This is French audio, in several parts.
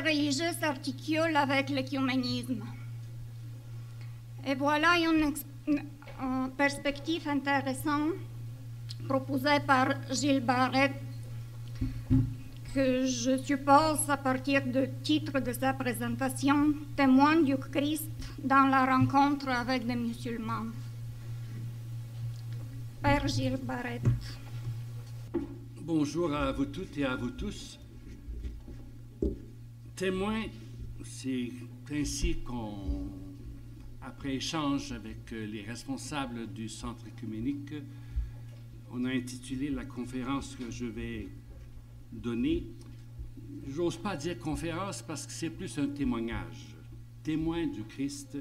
religieux s'articule avec l'écuménisme. Et voilà une, perspective intéressante proposée par Gilles Barret, que je suppose à partir du titre de sa présentation, témoin du Christ dans la rencontre avec des musulmans. Père Gilles Barret. Bonjour à vous toutes et à vous tous. Témoin, c'est ainsi qu'on, après échange avec les responsables du centre écuménique, on a intitulé la conférence que je vais donner. J'ose pas dire conférence parce que c'est plus un témoignage, témoin du Christ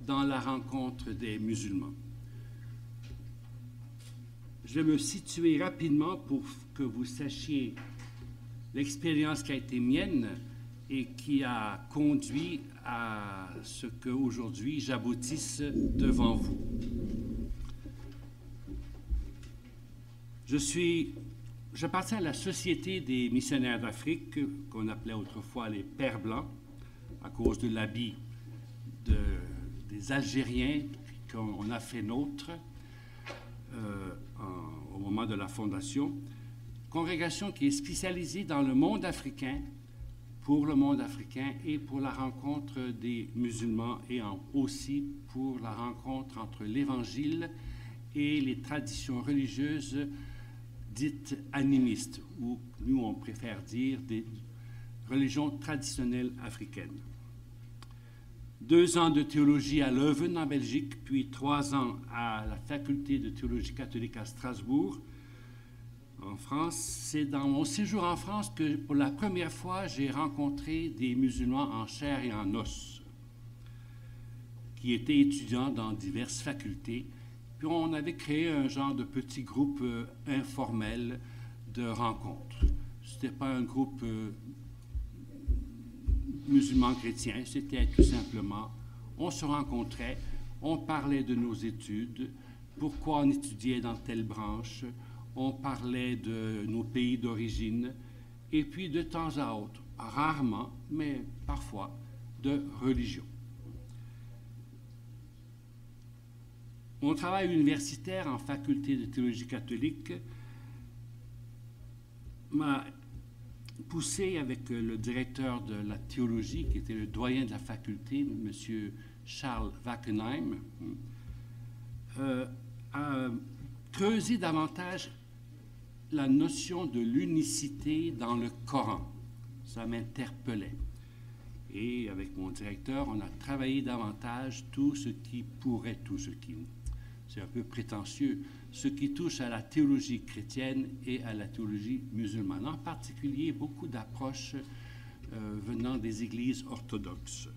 dans la rencontre des musulmans. Je vais me situer rapidement pour que vous sachiez l'expérience qui a été mienne et qui a conduit à ce qu'aujourd'hui j'aboutisse devant vous. Je suis, j'appartiens à la Société des missionnaires d'Afrique, qu'on appelait autrefois les Pères Blancs, à cause de l'habit de, des Algériens qu'on a fait nôtre euh, au moment de la fondation. Congrégation qui est spécialisée dans le monde africain, pour le monde africain et pour la rencontre des musulmans et aussi pour la rencontre entre l'Évangile et les traditions religieuses dites animistes, ou nous on préfère dire des religions traditionnelles africaines. Deux ans de théologie à Leuven en Belgique, puis trois ans à la faculté de théologie catholique à Strasbourg, en France. C'est dans mon séjour en France que pour la première fois j'ai rencontré des musulmans en chair et en os, qui étaient étudiants dans diverses facultés puis on avait créé un genre de petit groupe euh, informel de rencontres. Ce n'était pas un groupe euh, musulman chrétien, c'était tout simplement, on se rencontrait, on parlait de nos études, pourquoi on étudiait dans telle branche, on parlait de nos pays d'origine, et puis de temps à autre, rarement, mais parfois, de religion. Mon travail universitaire en faculté de théologie catholique m'a poussé avec le directeur de la théologie, qui était le doyen de la faculté, M. Charles Wackenheim, euh, à creuser davantage la notion de l'unicité dans le Coran. Ça m'interpellait. Et avec mon directeur, on a travaillé davantage tout ce qui pourrait, tout ce qui c'est un peu prétentieux, ce qui touche à la théologie chrétienne et à la théologie musulmane, en particulier beaucoup d'approches euh, venant des églises orthodoxes.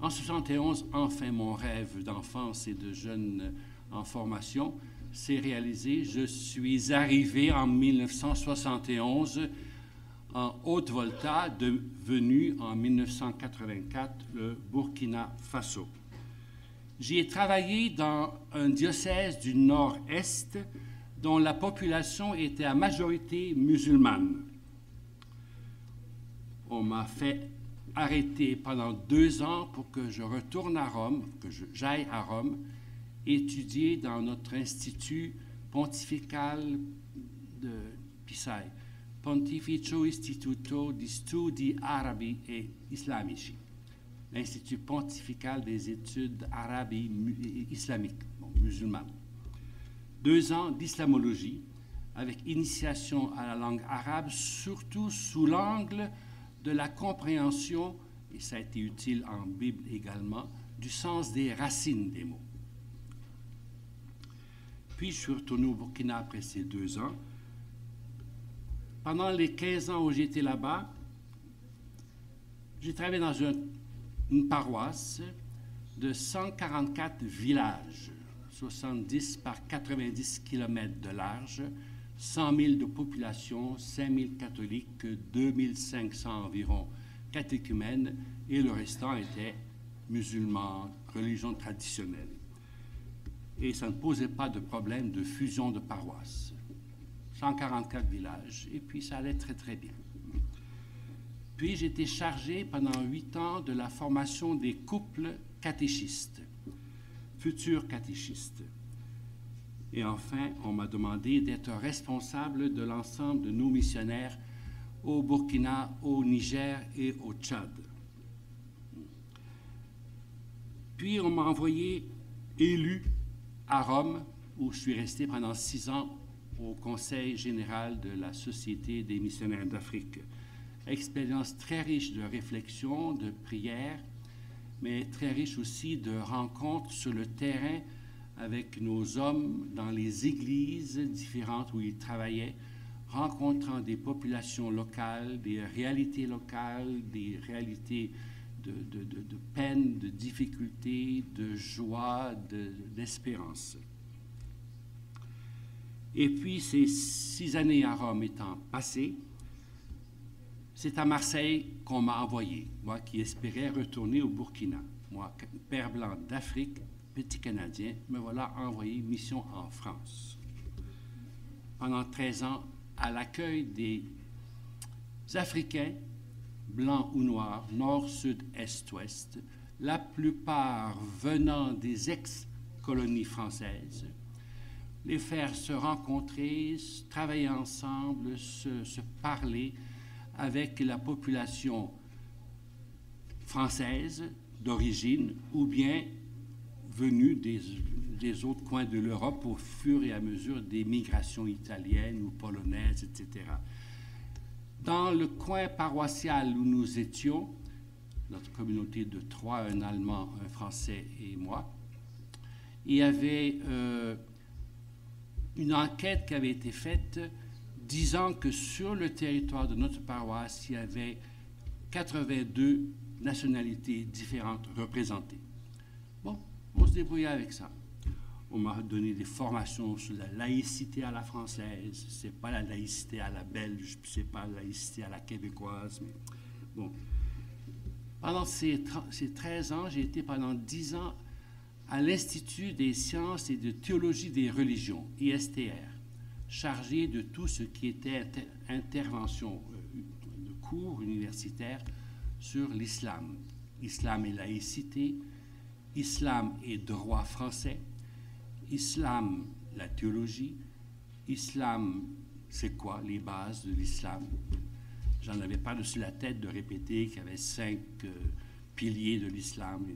En 71, enfin, mon rêve d'enfance et de jeune en formation s'est réalisé. Je suis arrivé en 1971 en Haute-Volta, devenu en 1984 le Burkina Faso. J'y ai travaillé dans un diocèse du nord-est dont la population était à majorité musulmane. On m'a fait arrêter pendant deux ans pour que je retourne à Rome, que j'aille à Rome, étudier dans notre institut pontifical de Pisai, Pontificio Istituto di Studi Arabi e Islamici l'Institut pontifical des études arabes et islamiques, bon, musulmanes. Deux ans d'islamologie avec initiation à la langue arabe, surtout sous l'angle de la compréhension, et ça a été utile en Bible également, du sens des racines des mots. Puis je suis retourné au Burkina après ces deux ans. Pendant les 15 ans où j'étais là-bas, j'ai travaillé dans un une paroisse de 144 villages, 70 par 90 km de large, 100 000 de population, 5 000 catholiques, 2 500 environ catéchumènes, et le restant était musulmans, religion traditionnelle. Et ça ne posait pas de problème de fusion de paroisses. 144 villages, et puis ça allait très très bien. Puis été chargé pendant huit ans de la formation des couples catéchistes, futurs catéchistes. Et enfin, on m'a demandé d'être responsable de l'ensemble de nos missionnaires au Burkina, au Niger et au Tchad. Puis on m'a envoyé élu à Rome, où je suis resté pendant six ans au Conseil général de la Société des missionnaires d'Afrique. Expérience très riche de réflexion, de prière, mais très riche aussi de rencontres sur le terrain avec nos hommes dans les églises différentes où ils travaillaient, rencontrant des populations locales, des réalités locales, des réalités de, de, de, de peine, de difficultés, de joie, d'espérance. Et puis, ces six années à Rome étant passées, c'est à Marseille qu'on m'a envoyé, moi qui espérais retourner au Burkina. Moi, père blanc d'Afrique, petit Canadien, me voilà envoyé mission en France. Pendant 13 ans, à l'accueil des Africains, blancs ou noirs, nord, sud, est, ouest, la plupart venant des ex-colonies françaises, les faire se rencontrer, travailler ensemble, se, parler avec la population française d'origine ou bien venus des, des, autres coins de l'Europe au fur et à mesure des migrations italiennes ou polonaises, etc. Dans le coin paroissial où nous étions, notre communauté de trois, un Allemand, un Français et moi, il y avait euh, une enquête qui avait été faite disant que sur le territoire de notre paroisse, il y avait 82 nationalités différentes représentées. Bon, on se débrouillait avec ça. On m'a donné des formations sur la laïcité à la française. C'est pas la laïcité à la belge, c'est pas la laïcité à la québécoise. Bon. Pendant ces, ces 13 ans, j'ai été pendant 10 ans à l'Institut des sciences et de théologie des religions, ISTR, chargé de tout ce qui était inter intervention euh, de cours universitaires sur l'islam. Islam et laïcité, islam et droit français, islam, la théologie, islam, c'est quoi les bases de l'islam? J'en avais pas dessus la tête de répéter qu'il y avait cinq euh, piliers de l'islam.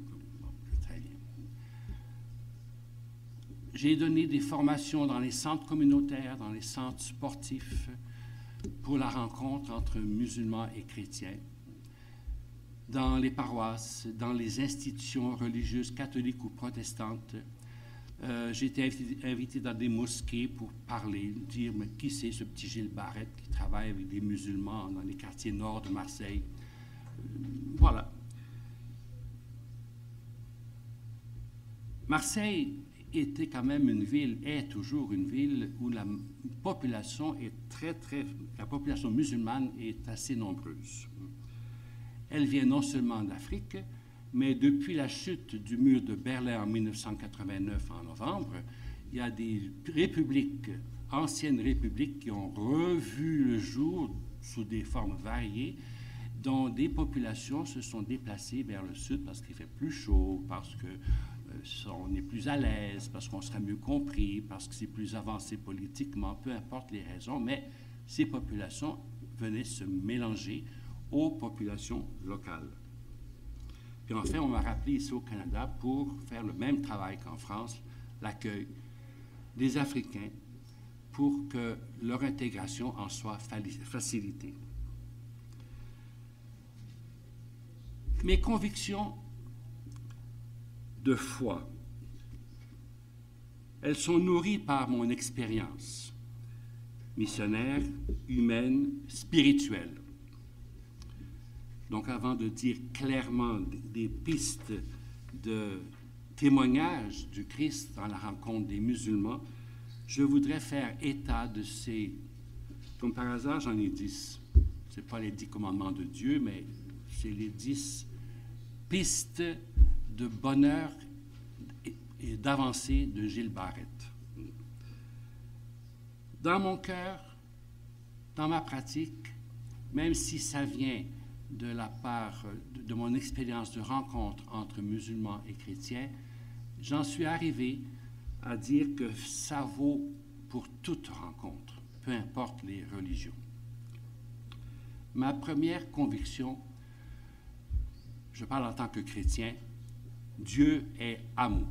J'ai donné des formations dans les centres communautaires, dans les centres sportifs, pour la rencontre entre musulmans et chrétiens dans les paroisses, dans les institutions religieuses catholiques ou protestantes. Euh, j'ai été invité, dans des mosquées pour parler, dire qui c'est ce petit Gilles Barrette qui travaille avec des musulmans dans les quartiers nord de Marseille? Euh, voilà. Marseille était quand même une ville, est toujours une ville où la population est très, très, la population musulmane est assez nombreuse. Elle vient non seulement d'Afrique, mais depuis la chute du mur de Berlin en 1989, en novembre, il y a des républiques, anciennes républiques, qui ont revu le jour sous des formes variées, dont des populations se sont déplacées vers le sud parce qu'il fait plus chaud, parce que euh, on est plus à l'aise, parce qu'on sera mieux compris, parce que c'est plus avancé politiquement, peu importe les raisons, mais ces populations venaient se mélanger aux populations locales. Puis enfin, on m'a rappelé ici au Canada pour faire le même travail qu'en France, l'accueil des Africains pour que leur intégration en soit facilitée. Mes convictions de foi, elles sont nourries par mon expérience missionnaire, humaine, spirituelle. Donc, avant de dire clairement des pistes de témoignage du Christ dans la rencontre des musulmans, je voudrais faire état de ces, comme par hasard, j'en ai dix. Ce pas les dix commandements de Dieu, mais c'est les dix pistes de bonheur et d'avancée de Gilles Barrette. Dans mon cœur, dans ma pratique, même si ça vient de la part de, mon expérience de rencontre entre musulmans et chrétiens, j'en suis arrivé à dire que ça vaut pour toute rencontre, peu importe les religions. Ma première conviction, je parle en tant que chrétien, Dieu est amour.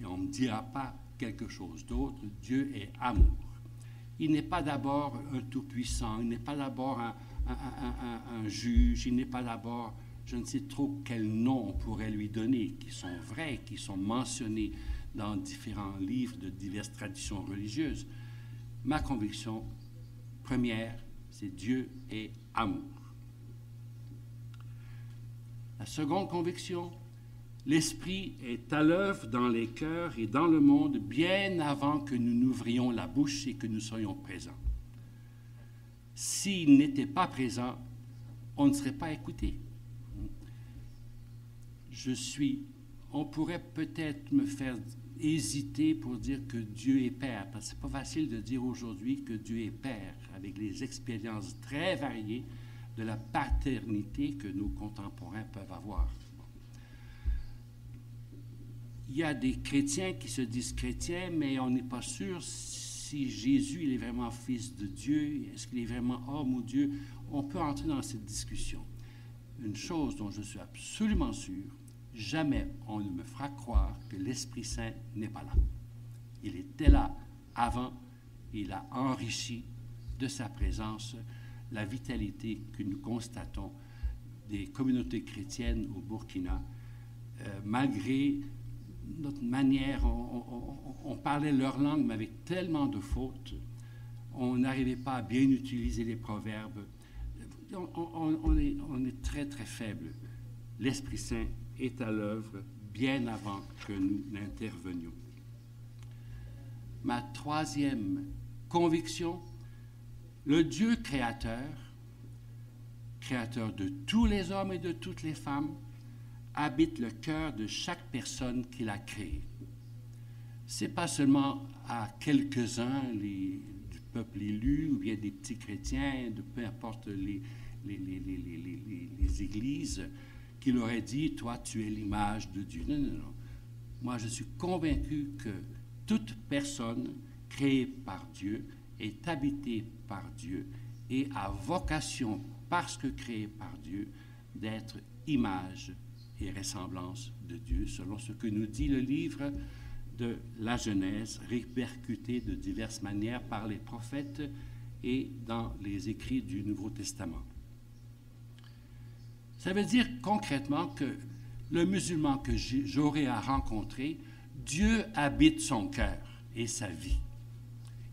Et on ne me dira pas quelque chose d'autre, Dieu est amour. Il n'est pas d'abord un tout-puissant, il n'est pas d'abord un, un, juge, il n'est pas d'abord, je ne sais trop quel nom on pourrait lui donner, qui sont vrais, qui sont mentionnés dans différents livres de diverses traditions religieuses. Ma conviction première, c'est Dieu est amour. La seconde conviction, l'Esprit est à l'œuvre dans les cœurs et dans le monde bien avant que nous n'ouvrions la bouche et que nous soyons présents. S'il n'était pas présent, on ne serait pas écouté. Je suis, on pourrait peut-être me faire hésiter pour dire que Dieu est Père, parce que ce n'est pas facile de dire aujourd'hui que Dieu est Père, avec les expériences très variées de la paternité que nos contemporains peuvent avoir. Il y a des chrétiens qui se disent chrétiens, mais on n'est pas sûr Jésus il est vraiment fils de Dieu, est-ce qu'il est vraiment homme ou Dieu. On peut entrer dans cette discussion. Une chose dont je suis absolument sûr, jamais on ne me fera croire que l'Esprit Saint n'est pas là. Il était là avant, il a enrichi de sa présence la vitalité que nous constatons des communautés chrétiennes au Burkina, euh, malgré notre manière, on, on, on, parlait leur langue, mais avec tellement de fautes, on n'arrivait pas à bien utiliser les proverbes. On, on est, est, très, très faible. L'Esprit Saint est à l'œuvre bien avant que nous n'intervenions. Ma troisième conviction, le Dieu créateur, créateur de tous les hommes et de toutes les femmes, habite le cœur de chaque personne qu'il a créée. Ce n'est pas seulement à quelques-uns du peuple élu ou bien des petits chrétiens, de peu importe les, les, les, les églises, qu'il aurait dit, toi tu es l'image de Dieu. Non, non, non. Moi je suis convaincu que toute personne créée par Dieu est habitée par Dieu et a vocation, parce que créée par Dieu, d'être image et ressemblance de Dieu, selon ce que nous dit le livre de la Genèse, répercuté de diverses manières par les prophètes et dans les écrits du Nouveau Testament. Ça veut dire concrètement que le musulman que j'aurai à rencontrer, Dieu habite son cœur et sa vie.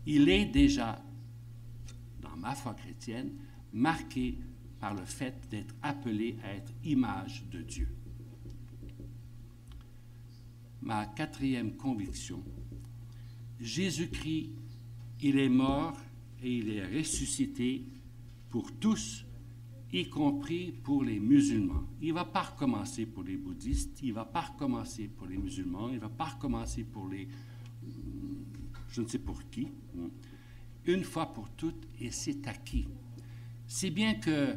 Il est déjà, dans ma foi chrétienne, marqué par le fait d'être appelé à être image de Dieu. Ma quatrième conviction, Jésus-Christ, il est mort et il est ressuscité pour tous y compris pour les musulmans. Il ne va pas recommencer pour les bouddhistes, il ne va pas recommencer pour les musulmans, il ne va pas recommencer pour les... je ne sais pour qui. Une fois pour toutes, et c'est acquis. C'est bien que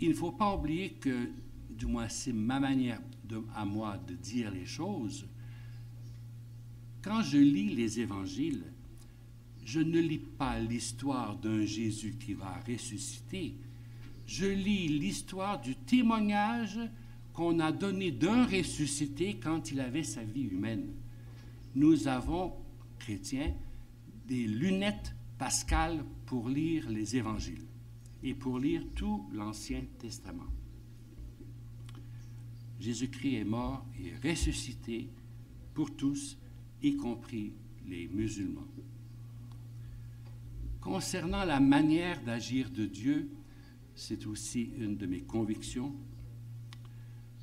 il ne faut pas oublier que, du moins c'est ma manière à moi de dire les choses, quand je lis les évangiles, je ne lis pas l'histoire d'un Jésus qui va ressusciter, je lis l'histoire du témoignage qu'on a donné d'un ressuscité quand il avait sa vie humaine. Nous avons, chrétiens, des lunettes pascales pour lire les évangiles et pour lire tout l'Ancien Testament. Jésus-Christ est mort et ressuscité pour tous, y compris les musulmans. Concernant la manière d'agir de Dieu, c'est aussi une de mes convictions,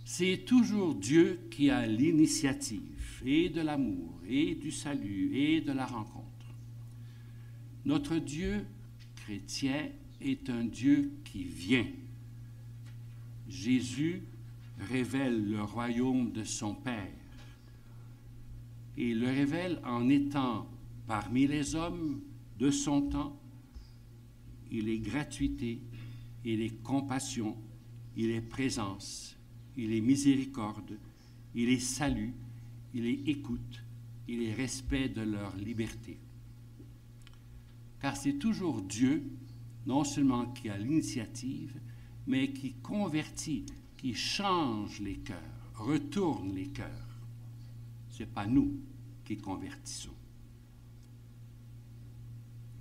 c'est toujours Dieu qui a l'initiative et de l'amour et du salut et de la rencontre. Notre Dieu chrétien est un Dieu qui vient. Jésus révèle le royaume de son Père et le révèle en étant parmi les hommes de son temps. Il est gratuité il est compassion, il est présence, il est miséricorde, il est salut, il est écoute, il est respect de leur liberté. Car c'est toujours Dieu, non seulement qui a l'initiative, mais qui convertit, qui change les cœurs, retourne les cœurs. Ce n'est pas nous qui convertissons.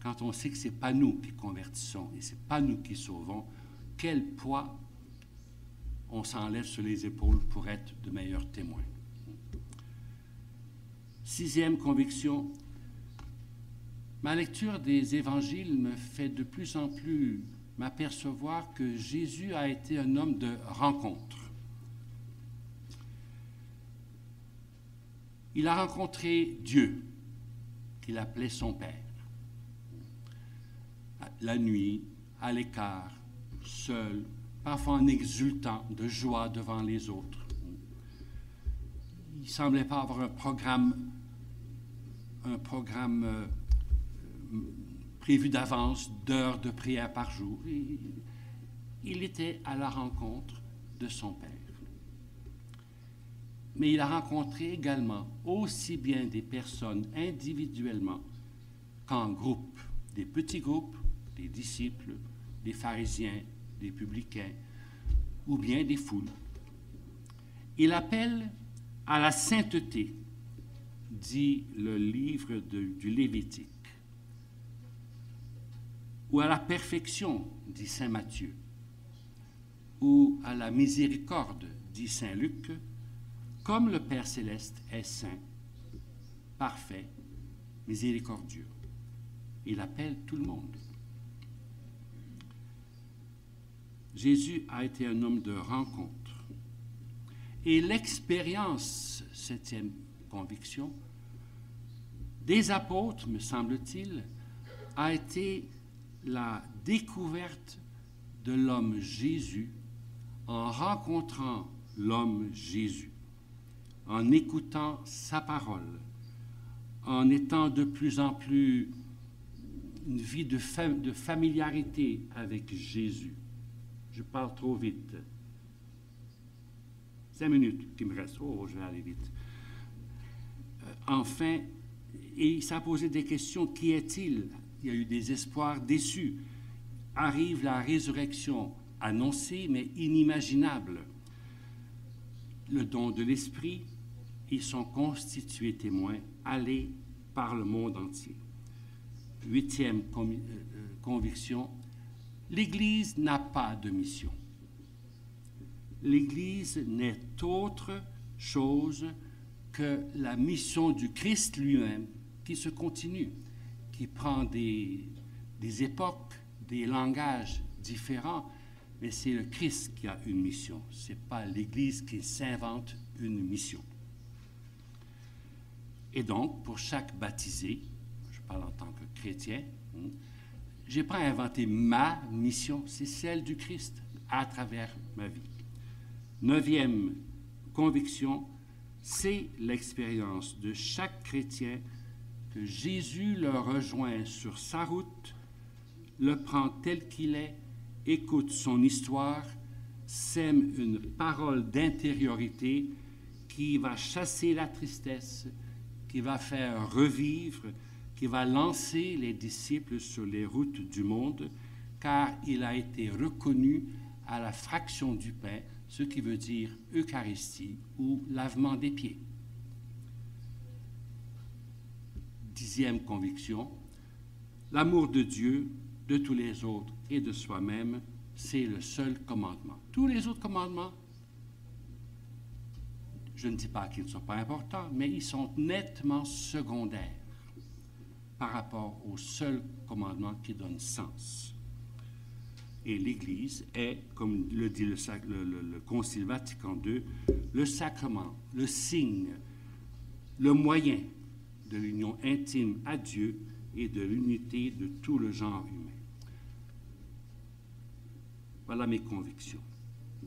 Quand on sait que ce n'est pas nous qui convertissons et ce n'est pas nous qui sauvons, quel poids on s'enlève sur les épaules pour être de meilleurs témoins? Sixième conviction, ma lecture des évangiles me fait de plus en plus m'apercevoir que Jésus a été un homme de rencontre. Il a rencontré Dieu, qu'il appelait son Père. La nuit, à l'écart, seul, parfois en exultant de joie devant les autres. Il ne semblait pas avoir un programme, un programme euh, prévu d'avance d'heures de prière par jour. il était à la rencontre de son Père. Mais il a rencontré également aussi bien des personnes individuellement qu'en groupe, des petits groupes, des disciples, des pharisiens, des publicains, ou bien des foules. Il appelle à la sainteté, dit le livre du Lévitique, ou à la perfection, dit Saint Matthieu, ou à la miséricorde, dit Saint Luc, comme le Père céleste est saint, parfait, miséricordieux. Il appelle tout le monde. Jésus a été un homme de rencontre. Et l'expérience, septième conviction, des apôtres, me semble-t-il, a été la découverte de l'homme Jésus en rencontrant l'homme Jésus, en écoutant sa parole, en étant de plus en plus une vie de, familiarité avec Jésus je parle trop vite. Cinq minutes qui me restent. Oh, je vais aller vite. Euh, enfin, et il s'est posé des questions. Qui est-il? Il y a eu des espoirs déçus. Arrive la résurrection annoncée, mais inimaginable. Le don de l'Esprit, ils sont constitués témoins, allés par le monde entier. Huitième euh, euh, conviction, L'Église n'a pas de mission. L'Église n'est autre chose que la mission du Christ lui-même qui se continue, qui prend des, époques, des langages différents, mais c'est le Christ qui a une mission. Ce n'est pas l'Église qui s'invente une mission. Et donc, pour chaque baptisé, je parle en tant que chrétien, hein, je n'ai pas inventé ma mission, c'est celle du Christ à travers ma vie. Neuvième conviction, c'est l'expérience de chaque chrétien Jésus le rejoint sur sa route, le prend tel qu'il est, écoute son histoire, sème une parole d'intériorité qui va chasser la tristesse, qui va faire revivre, qui va lancer les disciples sur les routes du monde, car il a été reconnu à la fraction du pain, ce qui veut dire Eucharistie ou lavement des pieds. Dixième conviction, l'amour de Dieu, de tous les autres et de soi-même, c'est le seul commandement. Tous les autres commandements, je ne dis pas qu'ils ne sont pas importants, mais ils sont nettement secondaires par rapport au seul commandement qui donne sens. Et l'Église est, comme le dit le, le, Concile Vatican II, le sacrement, le signe, le moyen de l'union intime à Dieu et de l'unité de tout le genre humain. Voilà mes convictions.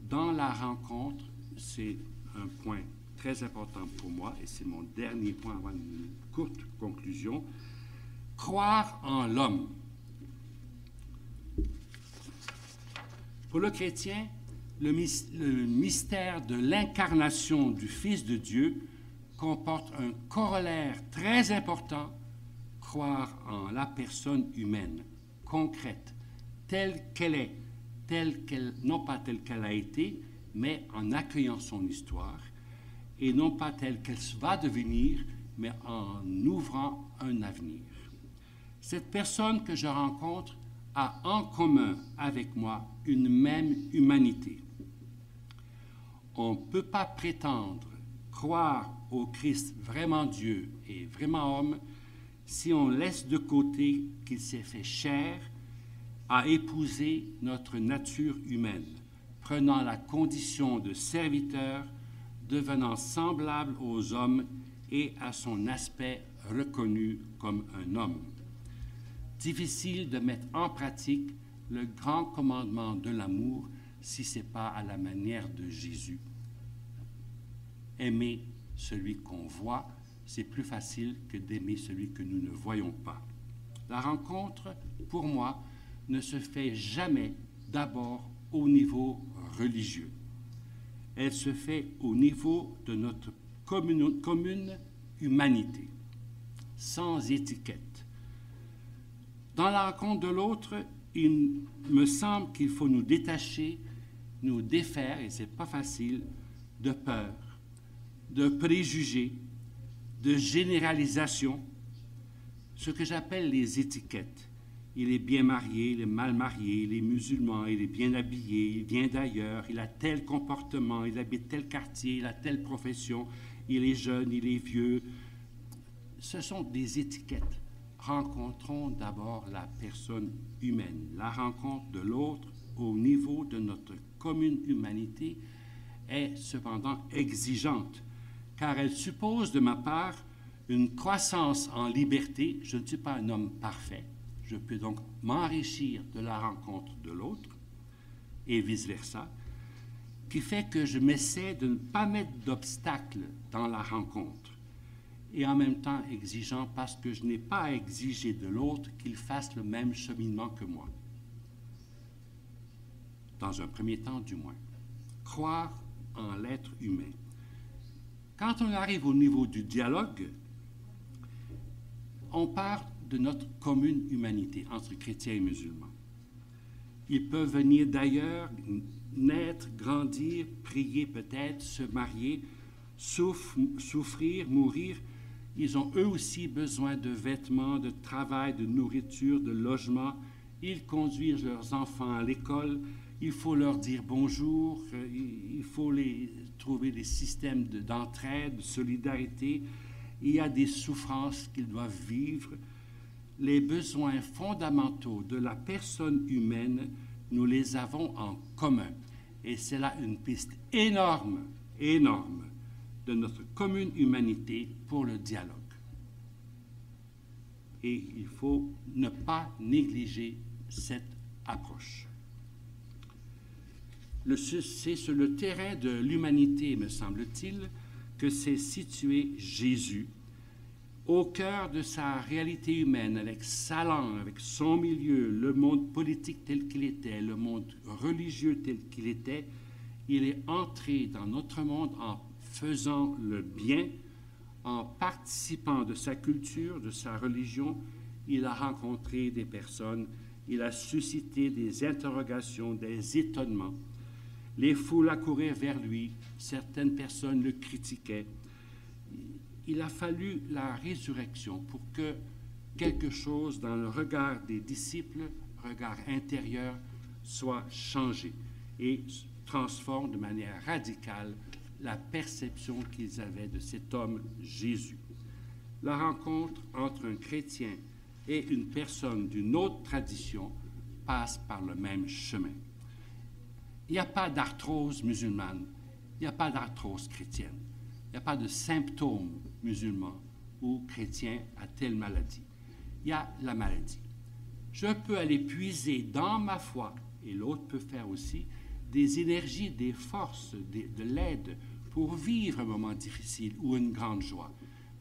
Dans la rencontre, c'est un point très important pour moi et c'est mon dernier point avant une courte conclusion croire en l'homme. Pour le chrétien, le, mystère de l'incarnation du Fils de Dieu comporte un corollaire très important, croire en la personne humaine, concrète, telle qu'elle est, telle qu'elle, non pas telle qu'elle a été, mais en accueillant son histoire, et non pas telle qu'elle va devenir, mais en ouvrant un avenir. Cette personne que je rencontre a en commun avec moi une même humanité. On ne peut pas prétendre croire au Christ vraiment Dieu et vraiment homme si on laisse de côté qu'il s'est fait chair, a épousé notre nature humaine, prenant la condition de serviteur, devenant semblable aux hommes et à son aspect reconnu comme un homme. Difficile de mettre en pratique le grand commandement de l'amour si ce n'est pas à la manière de Jésus. Aimer celui qu'on voit, c'est plus facile que d'aimer celui que nous ne voyons pas. La rencontre, pour moi, ne se fait jamais d'abord au niveau religieux. Elle se fait au niveau de notre commune, humanité, sans étiquette. Dans la rencontre de l'autre, il me semble qu'il faut nous détacher, nous défaire, et ce n'est pas facile, de peur, de préjugés, de généralisation, ce que j'appelle les étiquettes. Il est bien marié, il est mal marié, il est musulman, il est bien habillé, il vient d'ailleurs, il a tel comportement, il habite tel quartier, il a telle profession, il est jeune, il est vieux. Ce sont des étiquettes. Rencontrons d'abord la personne humaine, la rencontre de l'autre au niveau de notre commune humanité est cependant exigeante car elle suppose de ma part une croissance en liberté. Je ne suis pas un homme parfait. Je peux donc m'enrichir de la rencontre de l'autre et vice-versa, qui fait que je m'essaie de ne pas mettre d'obstacles dans la rencontre et en même temps exigeant parce que je n'ai pas à exiger de l'autre qu'il fasse le même cheminement que moi. Dans un premier temps, du moins. Croire en l'être humain. Quand on arrive au niveau du dialogue, on part de notre commune humanité entre chrétiens et musulmans. Ils peuvent venir d'ailleurs, naître, grandir, prier peut-être, se marier, souffrir, mourir. Ils ont eux aussi besoin de vêtements, de travail, de nourriture, de logement. Ils conduisent leurs enfants à l'école. Il faut leur dire bonjour. Euh, il faut les trouver des systèmes d'entraide, de, solidarité. Il y a des souffrances qu'ils doivent vivre. Les besoins fondamentaux de la personne humaine, nous les avons en commun. Et c'est là une piste énorme, énorme de notre commune humanité pour le dialogue. Et il faut ne pas négliger cette approche c'est sur le terrain de l'humanité, me semble-t-il, que s'est situé Jésus, au cœur de sa réalité humaine, avec sa langue, avec son milieu, le monde politique tel qu'il était, le monde religieux tel qu'il était, il est entré dans notre monde en faisant le bien, en participant de sa culture, de sa religion. Il a rencontré des personnes, il a suscité des interrogations, des étonnements. Les foules accouraient vers lui, certaines personnes le critiquaient. Il a fallu la résurrection pour que quelque chose dans le regard des disciples, regard intérieur, soit changé et transforme de manière radicale la perception qu'ils avaient de cet homme Jésus. La rencontre entre un chrétien et une personne d'une autre tradition passe par le même chemin. Il n'y a pas d'arthrose musulmane, il n'y a pas d'arthrose chrétienne, il n'y a pas de symptômes musulmans ou chrétiens à telle maladie. Il y a la maladie. Je peux aller puiser dans ma foi, et l'autre peut faire aussi, des énergies, des forces, de l'aide pour vivre un moment difficile ou une grande joie.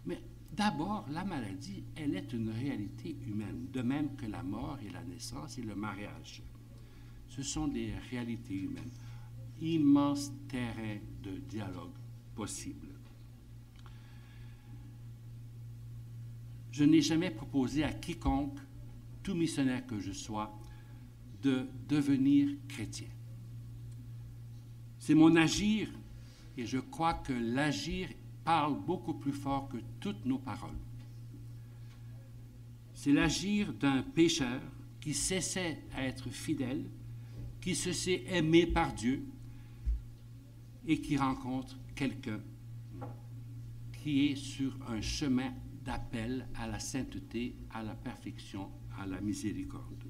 Mais d'abord, la maladie, elle est une réalité humaine, de même que la mort et la naissance et le mariage. Ce sont des réalités humaines. Immense terrain de dialogue possible. Je n'ai jamais proposé à quiconque, tout missionnaire que je sois, de devenir chrétien. C'est mon agir, et je crois que l'agir parle beaucoup plus fort que toutes nos paroles. C'est l'agir d'un pécheur qui cessait à être fidèle, qui se sait aimé par Dieu et qui rencontre quelqu'un qui est sur un chemin d'appel à la sainteté, à la perfection, à la miséricorde.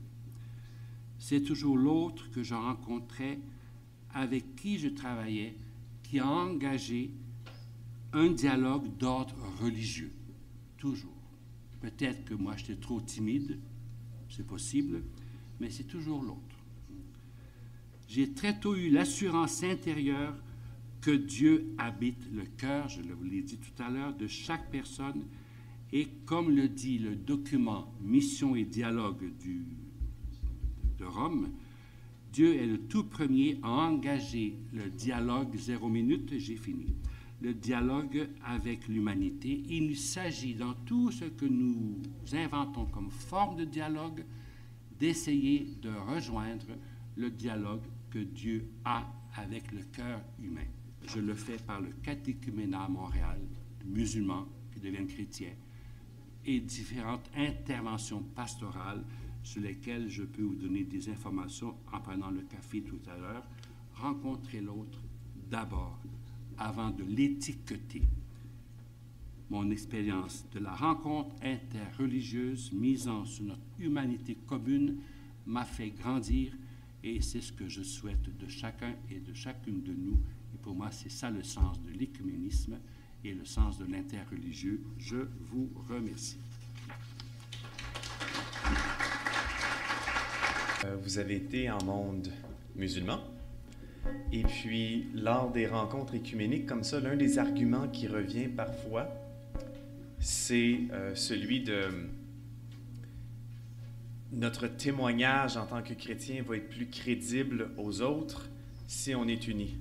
C'est toujours l'autre que je rencontrais, avec qui je travaillais, qui a engagé un dialogue d'ordre religieux. Toujours. Peut-être que moi j'étais trop timide, c'est possible, mais c'est toujours l'autre. J'ai très tôt eu l'assurance intérieure que Dieu habite le cœur, je vous l'ai dit tout à l'heure, de chaque personne et comme le dit le document Mission et dialogue de Rome, Dieu est le tout premier à engager le dialogue, zéro minute, j'ai fini, le dialogue avec l'humanité. Il s'agit dans tout ce que nous inventons comme forme de dialogue d'essayer de rejoindre le dialogue Dieu a avec le cœur humain. Je le fais par le catéchuménat à Montréal, musulmans qui deviennent chrétiens, et différentes interventions pastorales sur lesquelles je peux vous donner des informations en prenant le café tout à l'heure. Rencontrer l'autre d'abord, avant de l'étiqueter. Mon expérience de la rencontre interreligieuse misant sur notre humanité commune m'a fait grandir et c'est ce que je souhaite de chacun et de chacune de nous. Et pour moi, c'est ça le sens de l'écuménisme et le sens de l'interreligieux. Je vous remercie. Euh, vous avez été en monde musulman. Et puis, lors des rencontres écuméniques comme ça, l'un des arguments qui revient parfois, c'est euh, celui de notre témoignage en tant que chrétien va être plus crédible aux autres si on est unis.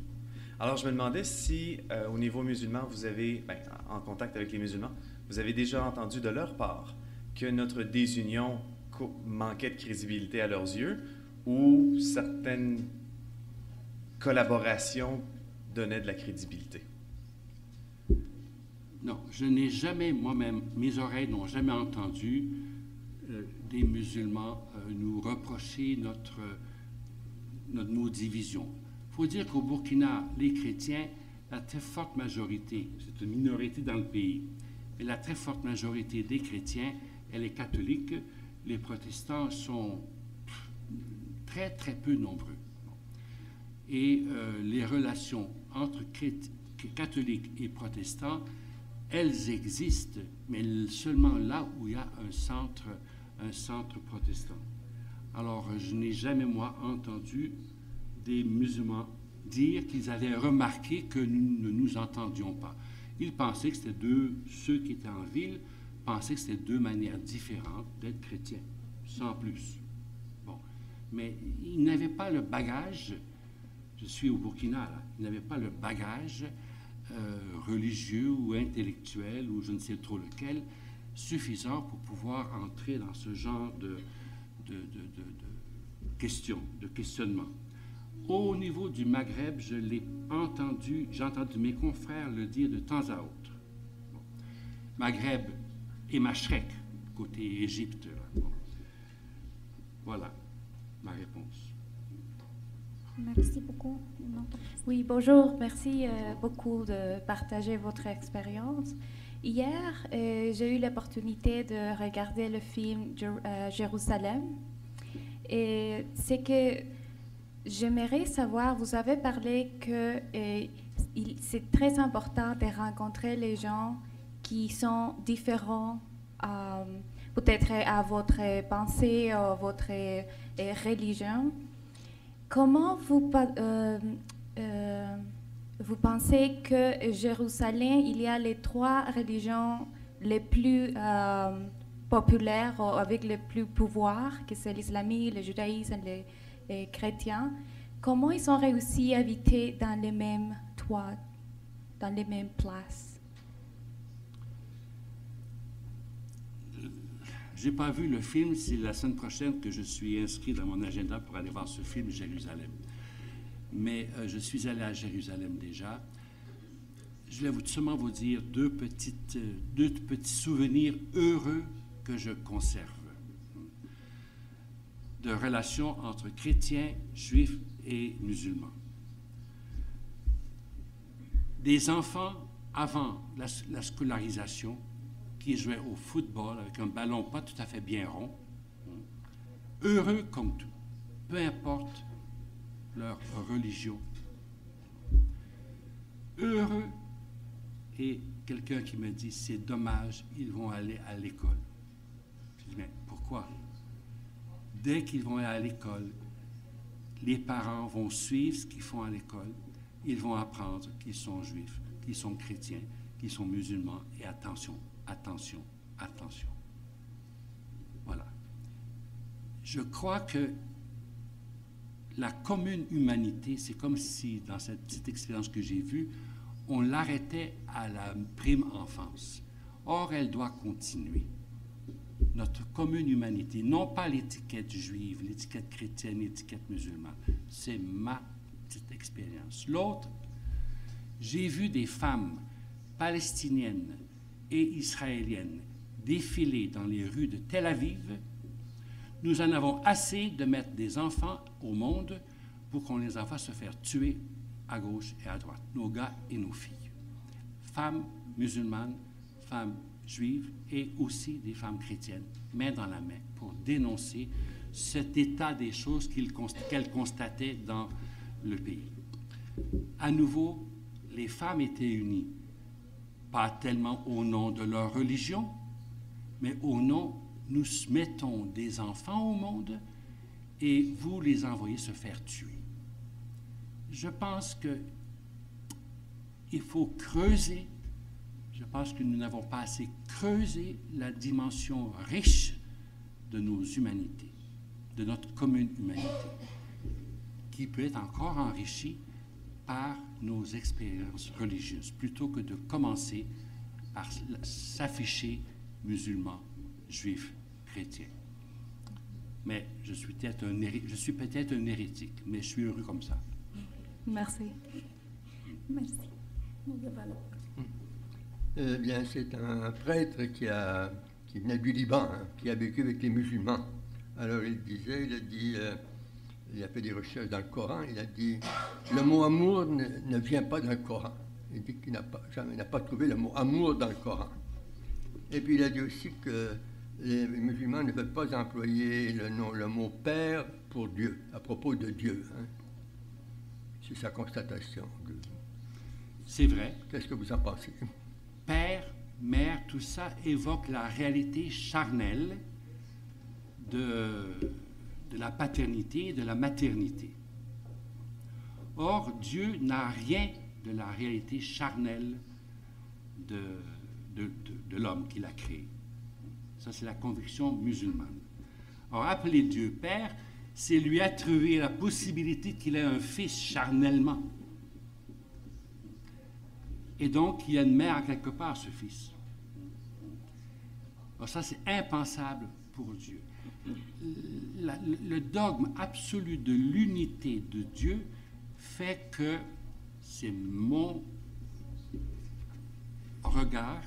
Alors, je me demandais si, euh, au niveau musulman, vous avez, ben, en contact avec les musulmans, vous avez déjà entendu de leur part que notre désunion manquait de crédibilité à leurs yeux ou certaines collaborations donnaient de la crédibilité? Non, je n'ai jamais moi-même, mes oreilles n'ont jamais entendu des musulmans euh, nous reprocher notre, notre, nos divisions. Il faut dire qu'au Burkina, les chrétiens, la très forte majorité, c'est une minorité dans le pays, mais la très forte majorité des chrétiens, elle est catholique. Les protestants sont très, très peu nombreux. Et euh, les relations entre catholiques et protestants, elles existent, mais seulement là où il y a un centre, un centre protestant. Alors, je n'ai jamais, moi, entendu des musulmans dire qu'ils avaient remarqué que nous ne nous entendions pas. Ils pensaient que c'était deux, ceux qui étaient en ville pensaient que c'était deux manières différentes d'être chrétiens, sans plus. Bon. Mais ils n'avaient pas le bagage, je suis au Burkina, là, ils n'avaient pas le bagage euh, religieux ou intellectuel ou je ne sais trop lequel suffisant pour pouvoir entrer dans ce genre de, de, de, de questions, de questionnement. Au niveau du Maghreb, je l'ai entendu, j'ai entendu mes confrères le dire de temps à autre. Maghreb et Mashrek, côté Égypte. Voilà ma réponse. Merci beaucoup. Oui, bonjour. Merci euh, beaucoup de partager votre expérience. Hier, euh, j'ai eu l'opportunité de regarder le film euh, Jérusalem. Et c'est que J'aimerais savoir, vous avez parlé que euh, c'est très important de rencontrer les gens qui sont différents, peut-être à votre pensée, à votre religion. Comment vous, vous pensez que Jérusalem, il y a les trois religions les plus populaires, avec le plus pouvoir, que c'est l'islamisme, le judaïsme, le et chrétiens, comment ils ont réussi à habiter dans les mêmes toits, dans les mêmes places? J'ai pas vu le film, c'est la semaine prochaine que je suis inscrit dans mon agenda pour aller voir ce film Jérusalem. Mais euh, je suis allé à Jérusalem déjà. Je vais vous, seulement vous dire deux, petites, euh, deux petits souvenirs heureux que je conserve de relations entre chrétiens, juifs et musulmans. Des enfants avant la, la scolarisation qui jouaient au football avec un ballon pas tout à fait bien rond, heureux comme tout, peu importe leur religion. Heureux et quelqu'un qui me dit, c'est dommage, ils vont aller à l'école. Je dis, mais pourquoi? Dès qu'ils vont aller à l'école, les parents vont suivre ce qu'ils font à l'école, ils vont apprendre qu'ils sont juifs, qu'ils sont chrétiens, qu'ils sont musulmans, et attention, attention, attention. Voilà. Je crois que la commune humanité, c'est comme si, dans cette petite expérience que j'ai vue, on l'arrêtait à la prime enfance. Or, elle doit continuer. Notre commune humanité, non pas l'étiquette juive, l'étiquette chrétienne, l'étiquette musulmane. C'est ma petite expérience. L'autre, j'ai vu des femmes palestiniennes et israéliennes défiler dans les rues de Tel Aviv, nous en avons assez de mettre des enfants au monde pour qu'on les envoie se faire tuer à gauche et à droite, nos gars et nos filles. Femmes musulmanes, femmes juives et aussi des femmes chrétiennes, main dans la main, pour dénoncer cet état des choses qu'elles constataient dans le pays. À nouveau, les femmes étaient unies pas tellement au nom de leur religion, mais au nom, nous mettons des enfants au monde et vous les envoyez se faire tuer. Je pense que il faut creuser, je pense que nous n'avons pas assez creusé la dimension riche de nos humanités, de notre commune humanité, qui peut être encore enrichie par nos expériences religieuses, plutôt que de commencer par s'afficher musulman, juif, chrétien. Mais je suis peut-être un, je suis peut-être un hérétique, mais je suis heureux comme ça. Merci. Merci. Eh bien, c'est un prêtre qui, a, qui venait du Liban, hein, qui a vécu avec les musulmans. Alors il disait, il a dit, euh, il a fait des recherches dans le Coran, il a dit le mot amour ne, vient pas dans le Coran. Il dit qu'il n'a pas, jamais n'a pas trouvé le mot amour dans le Coran. Et puis il a dit aussi que les musulmans ne veulent pas employer le, nom, le mot père pour Dieu, à propos de Dieu. Hein. C'est sa constatation. C'est vrai. Qu'est-ce que vous en pensez? Père, mère, tout ça évoque la réalité charnelle de de la paternité et de la maternité. Or, Dieu n'a rien de la réalité charnelle de, de, l'homme qu'il a créé. Ça, c'est la conviction musulmane. Or, appeler Dieu Père, c'est lui attribuer la possibilité qu'il ait un fils charnellement. Et donc, il y a une mère quelque part, ce fils. Alors ça, c'est impensable pour Dieu le dogme absolu de l'unité de Dieu fait que c'est mon regard,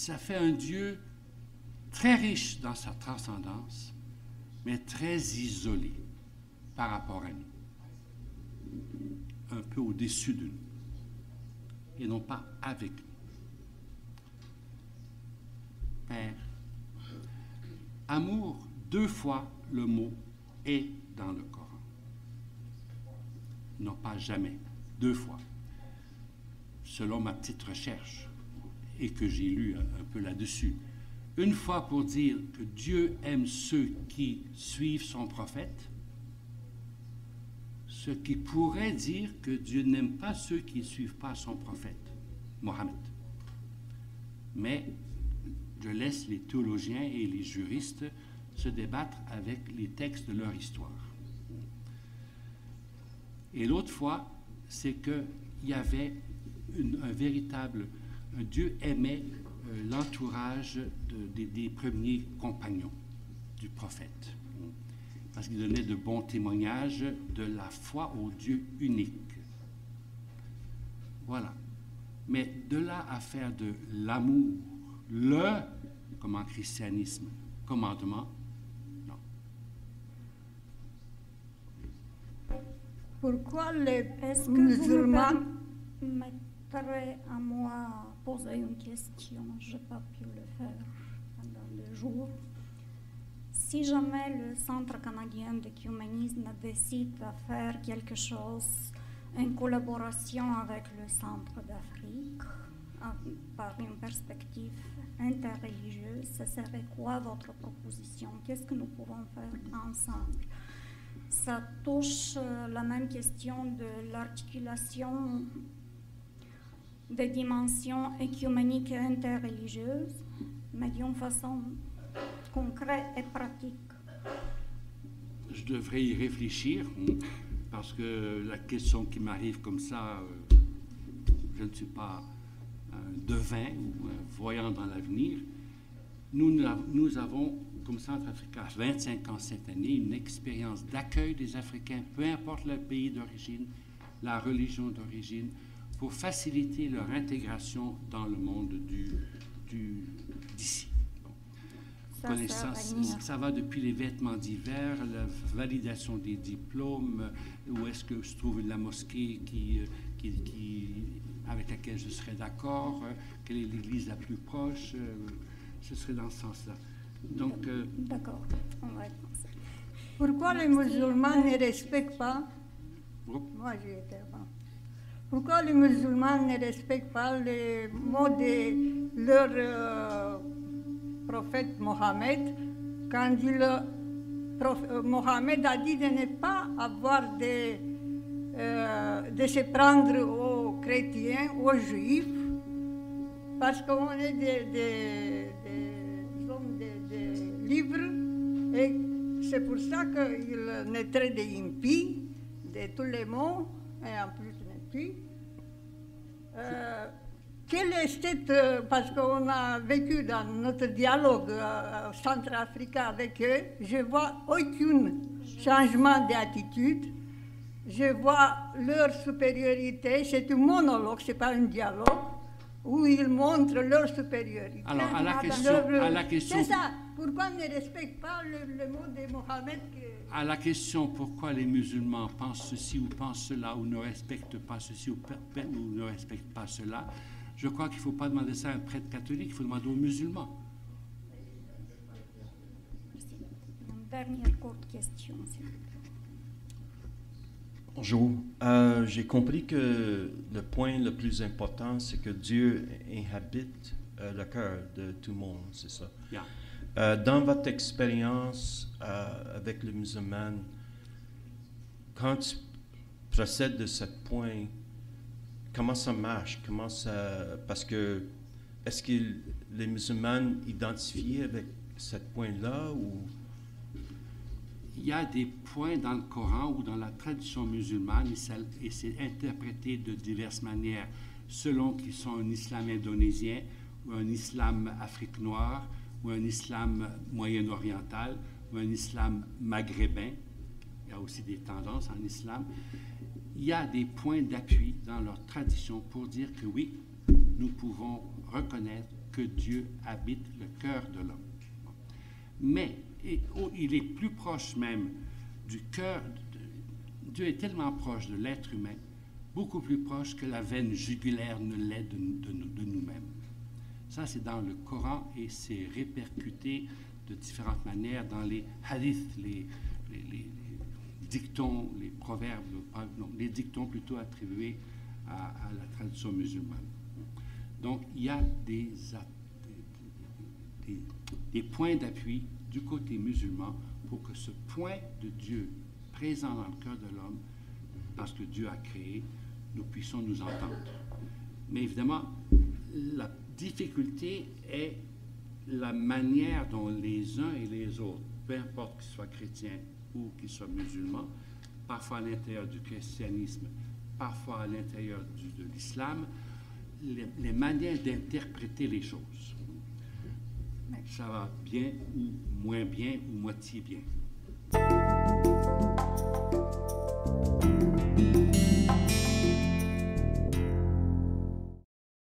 ça fait un Dieu très riche dans sa transcendance, mais très isolé par rapport à nous, un peu au-dessus de nous, et non pas avec nous. Père, Amour, deux fois le mot est dans le Coran. Non pas jamais, deux fois. Selon ma petite recherche et que j'ai lu un, peu là-dessus. Une fois pour dire que Dieu aime ceux qui suivent son prophète, ce qui pourrait dire que Dieu n'aime pas ceux qui ne suivent pas son prophète, Mohammed. Mais je laisse les théologiens et les juristes se débattre avec les textes de leur histoire. Et l'autre fois, c'est qu'il y avait un véritable... Un Dieu aimait euh, l'entourage des premiers compagnons du prophète, parce qu'il donnait de bons témoignages de la foi au Dieu unique. Voilà. Mais de là à faire de l'amour le, comme en christianisme, commandement, non. Pourquoi les musulmans mettraient à moi poser une question Je n'ai pas pu le faire pendant deux jours. Si jamais le Centre canadien d'œcuménisme décide de faire quelque chose en collaboration avec le Centre d'Afrique, par une perspective interreligieuse, ce serait quoi votre proposition? Qu'est-ce que nous pouvons faire ensemble? Ça touche euh, la même question de l'articulation des dimensions écuméniques et interreligieuses, mais d'une façon concrète et pratique. Je devrais y réfléchir parce que la question qui m'arrive comme ça, euh, je ne suis pas un devin ou un voyant dans l'avenir. Nous, avons, comme Centrafrica, 25 ans cette année, une expérience d'accueil des Africains, peu importe le pays d'origine, la religion d'origine, pour faciliter leur intégration dans le monde d'ici. Ça, va depuis les vêtements d'hiver, la validation des diplômes, où est-ce que se trouve la mosquée qui, qui, avec laquelle je serais d'accord, quelle est l'église la plus proche, euh, ce serait dans ce sens-là. Donc, euh, D'accord, on va Pourquoi les musulmans ne respectent pas? Moi, j'y étais avant. Pourquoi les musulmans ne respectent pas les mots de leur euh, prophète Mohammed quand il, euh, Mohammed a dit de ne pas avoir de, euh, de se prendre aux chrétiens, aux juifs, parce qu'on est des, des, des hommes et c'est pour ça qu'il naîtrait des impies, de tous les mots, et en plus Euh, quelle est cette, euh, parce qu'on a vécu dans notre dialogue euh, centrafricain avec eux, je vois aucun changement d'attitude. Je vois leur supériorité, c'est un monologue, ce n'est pas un dialogue, où ils montrent leur supériorité. Alors, à la question... à la question c'est ça, pourquoi ils ne respectent pas le, mot de Mohamed À la question pourquoi les musulmans pensent ceci ou pensent cela, ou ne respectent pas ceci ou, ou ne respectent pas cela, je crois qu'il ne faut pas demander ça à un prêtre catholique, il faut demander aux musulmans. Une dernière courte question, Bonjour. Euh, j'ai compris que le point le plus important, c'est que Dieu inhabite euh, le cœur de tout le monde, c'est ça. Euh, dans votre expérience avec les musulmans, quand tu procèdes de ce point, comment ça marche? Comment ça. Parce que. Est-ce que les musulmans identifiés avec ce point-là ou. Il y a des points dans le Coran ou dans la tradition musulmane et c'est interprété de diverses manières selon qu'ils sont un islam indonésien ou un islam Afrique noire ou un islam moyen-oriental ou un islam maghrébin. Il y a aussi des tendances en islam il y a des points d'appui dans leur tradition pour dire que oui, nous pouvons reconnaître que Dieu habite le cœur de l'homme. Mais oh, il est plus proche même du cœur. Dieu est tellement proche de l'être humain, beaucoup plus proche que la veine jugulaire ne l'est de, nous-mêmes. Ça, c'est dans le Coran et c'est répercuté de différentes manières dans les hadiths, les, dictons, les proverbes, non, les dictons plutôt attribués à, la tradition musulmane. Donc, il y a des points d'appui du côté musulman pour que ce point de Dieu présent dans le cœur de l'homme, parce que Dieu a créé, nous puissions nous entendre. Mais évidemment, la difficulté est la manière dont les uns et les autres peu importe qu'ils soient chrétiens ou qu'ils soient musulmans, parfois à l'intérieur du christianisme, parfois à l'intérieur de l'islam, les, manières d'interpréter les choses. Ça va bien ou moins bien ou moitié bien.